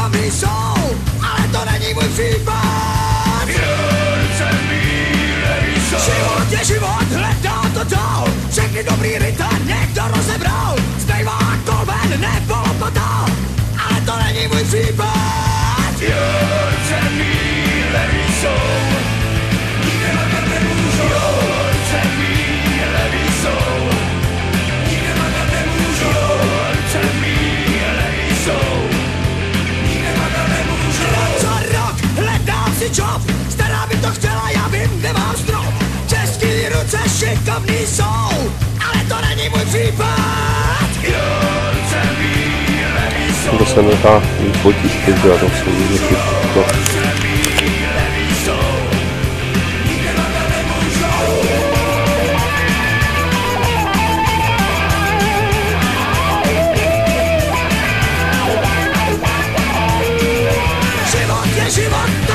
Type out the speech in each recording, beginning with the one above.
šikovný jsou, ale to není můj případ. Já nemám strop. Český ruce šikovný jsou, ale to není můj případ. To se nechá fotit, že to jsou věci. To. Život je život,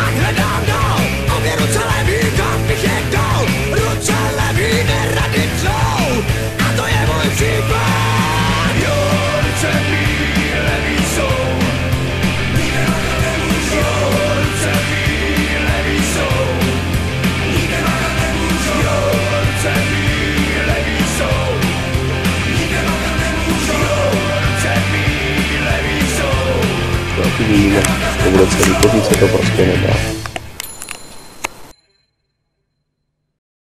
Taky víme, to bude celý pozice, to prostě nedá.